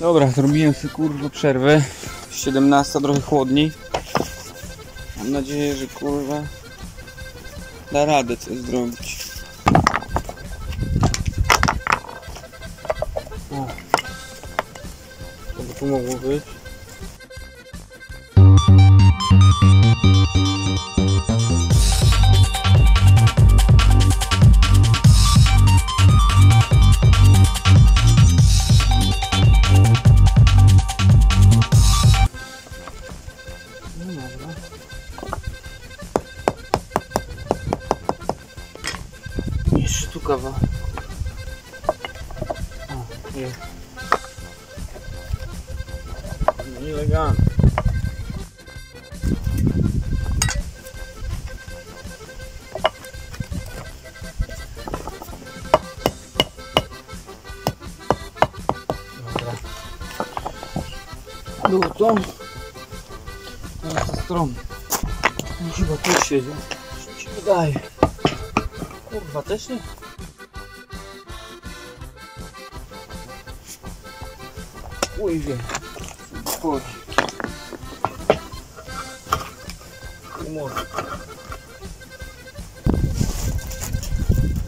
Dobra, zrobiłem sobie kurwa przerwę. 17 trochę chłodniej. Mam nadzieję, że kurwa da radę coś zrobić. O. Co by tu mogło być? Strony. No Chyba tu siedzi. Coś mi się wydaje. Kurwa, też nie? Uj, wie. Chodź. Może.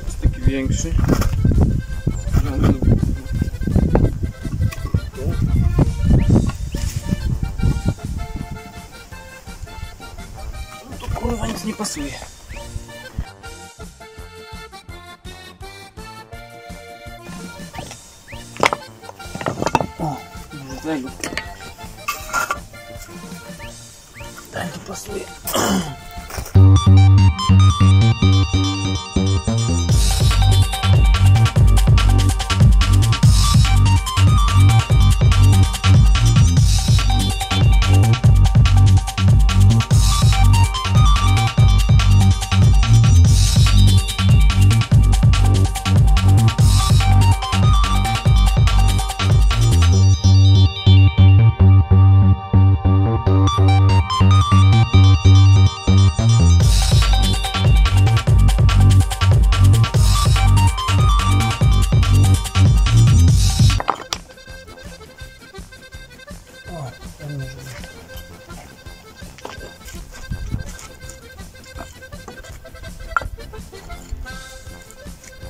Jest taki większy. No tu kurwa nic nie pasuje. O, do tego. Ten tu pasuje.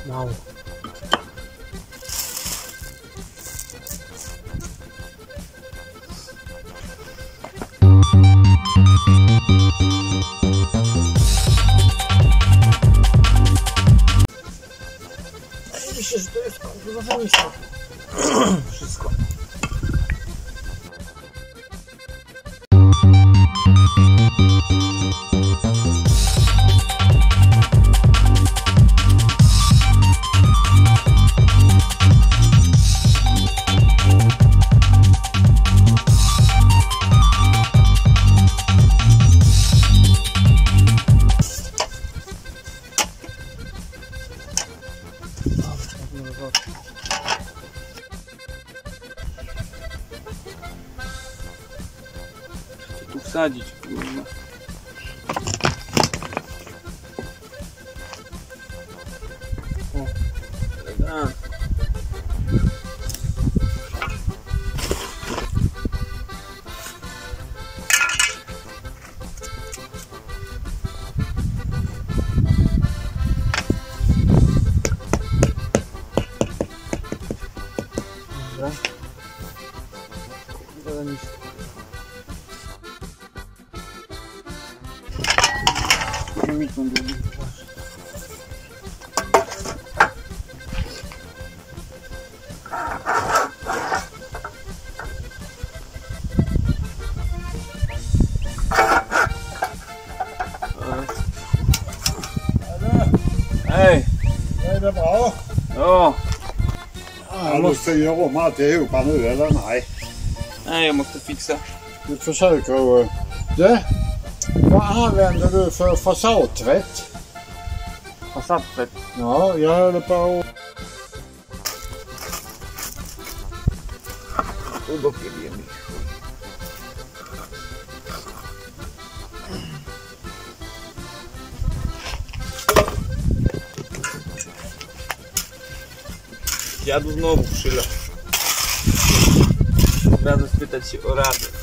Mało. Myślę, że to jest kurwa za få göra om alltihopa nu eller nej? Nej, jag måste fixa. Du försöker att... Du! Vad använder du för fasadtvätt? Fasadtvätt? Ja, jag håller på. Och då blev. Jadł znowu przyla. Od razu spytać się o radę.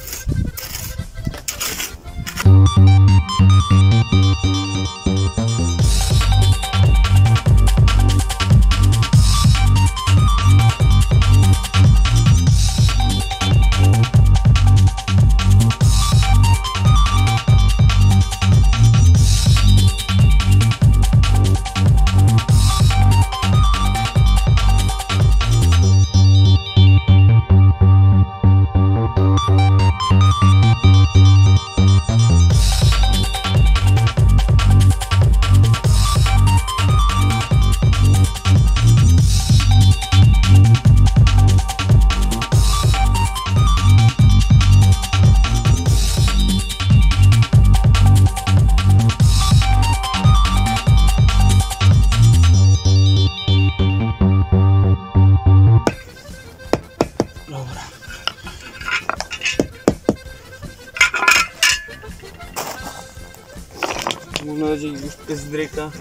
Zdryka.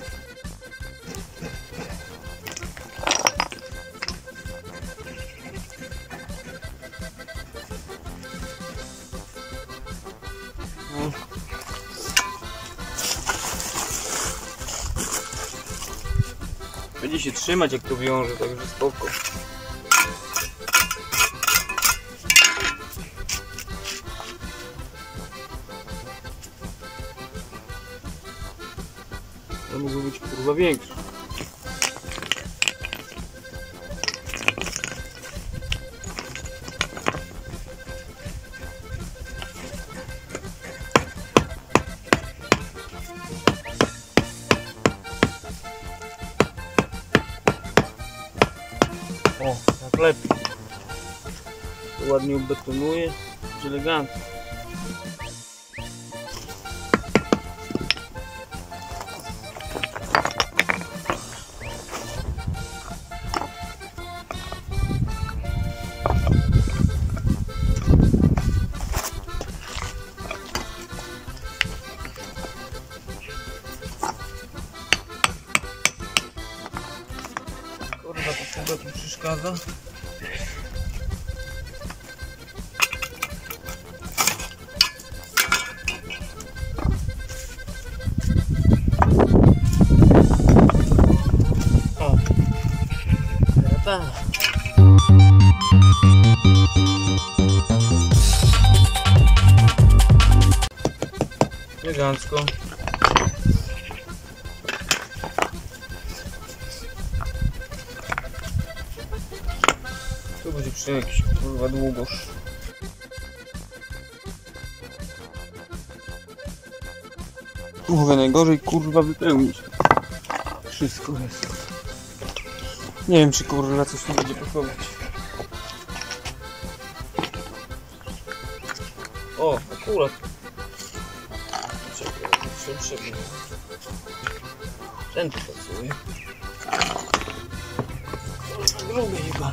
No. Będzie się trzymać jak to wiąże, także spoko. Mógł być kurwa większy. O, tak lepiej. To ładnie ubetonuje. Elegancko. To chyba tu przeszkadza. O. Teraz tak. Elegancko. Przy jakiś kurwa długoż. Mówię, najgorzej kurwa wypełnić. Wszystko jest. Nie wiem czy kurwa coś tu będzie pasować. O, akurat. Czekaj, przebiję. Ten tu pasuje. Gruby chyba.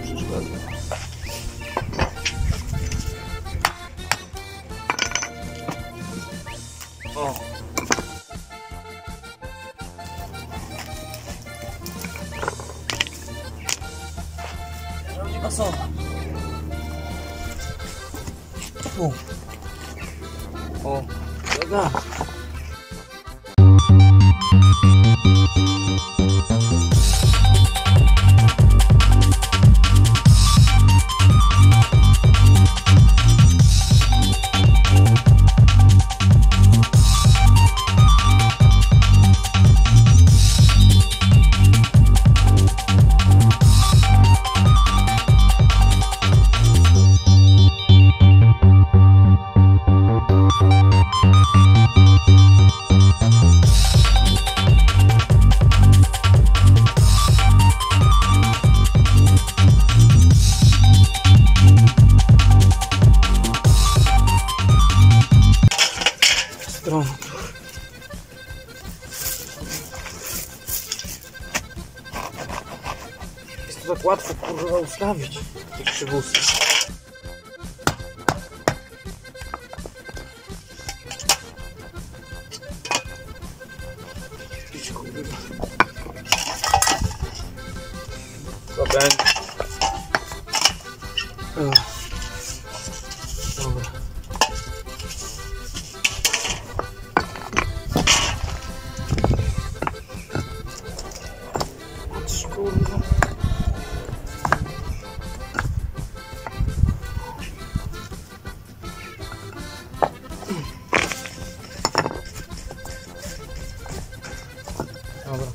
Będzie pasować. Tu. O, dobra. to David, que você.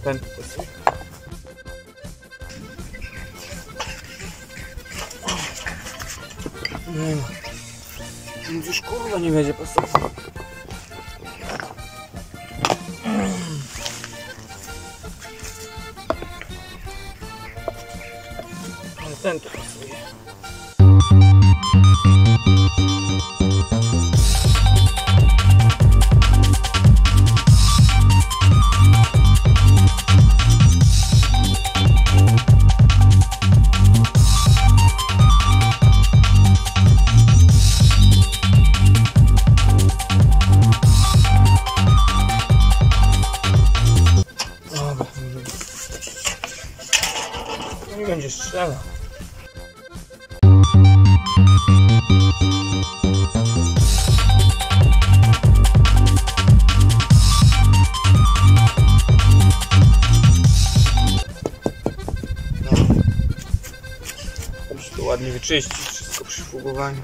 Ten. Nie ma. Już kurwa nie będzie pasować. Wyczyścić wszystko przy fugowaniu.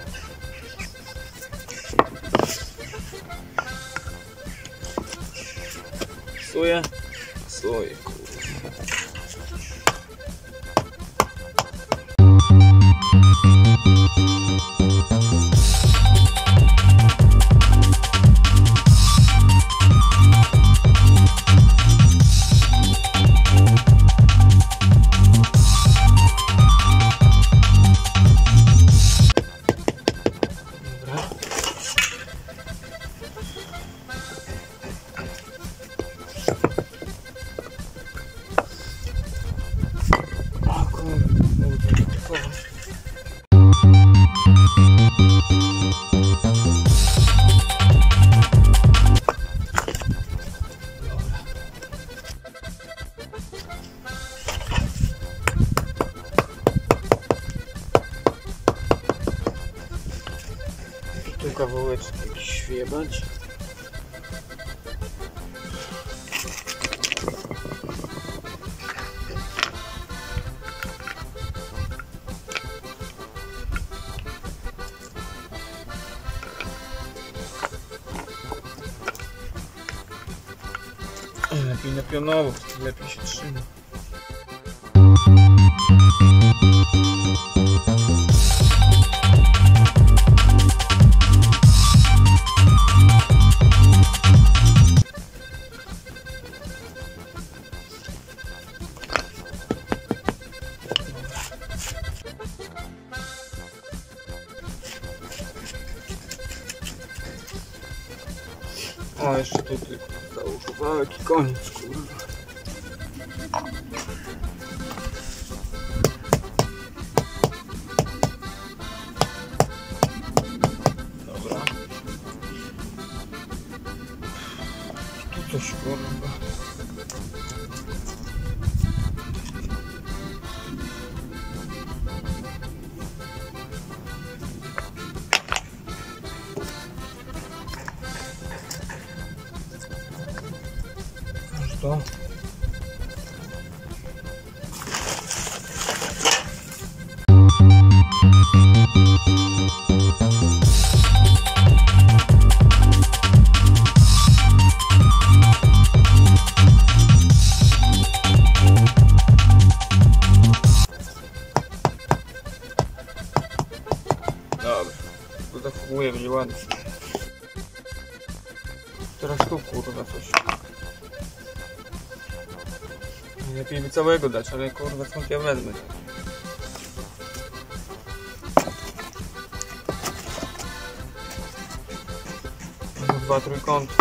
Psuje? Psuje, Tu kawałeczek jakiś świebać. Lepiej na pionowo, lepiej się trzyma. Tu coś, całego dać, ale kurwa skąd ja wezmę? Dwa trójkąty.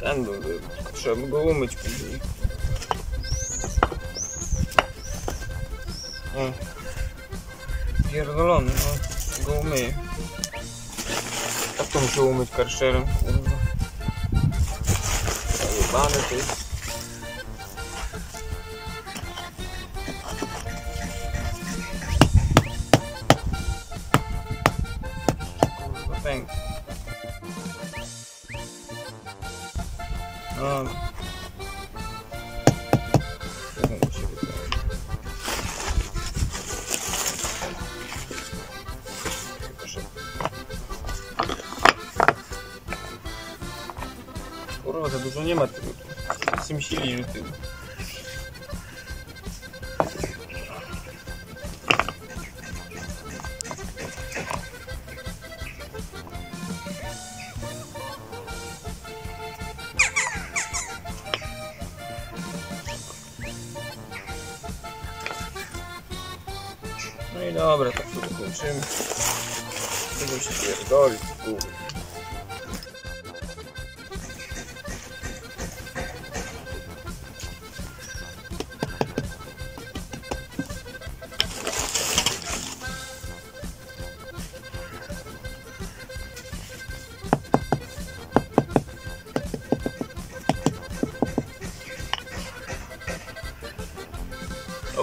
Ten był, go umyć później. galon, no, ga umeje. Kako mu še umeti, kar šerem? Jebane, te. Ma. Simsili, ty. No i dobra, tak to dokończymy. Tego się pierdoli, kurwa. Dobra,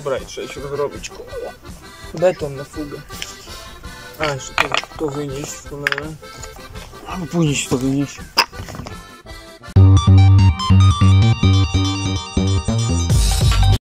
i trzeba się rozrobić, kurwa. Beton na fugę. A, jeszcze to, to wynieść w cholerę. Albo później się to wynieść.